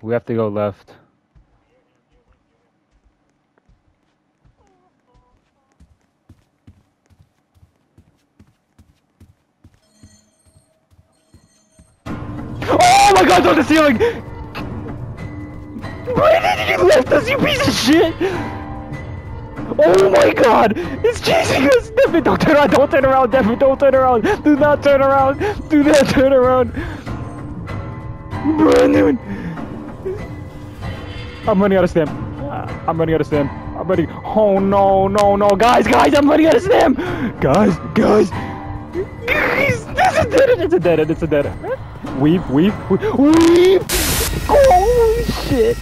We have to go left. Oh my god, it's on the ceiling! Why did you left us, you piece of shit? Oh my god! It's chasing us! Devin, don't turn around! Don't turn around! Devin, don't turn around! Do not turn around! Do not turn around! Brandon! I'm running out of stem. I'm running out of stem. I'm running. Oh no, no, no. Guys, guys, I'm running out of stem! Guys, guys! Guys, This is dead! It's a dead end, it's a dead end. Weave, weave, weave. weave. Oh, Holy shit!